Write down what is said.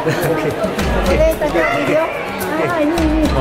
好嘞，大家！好，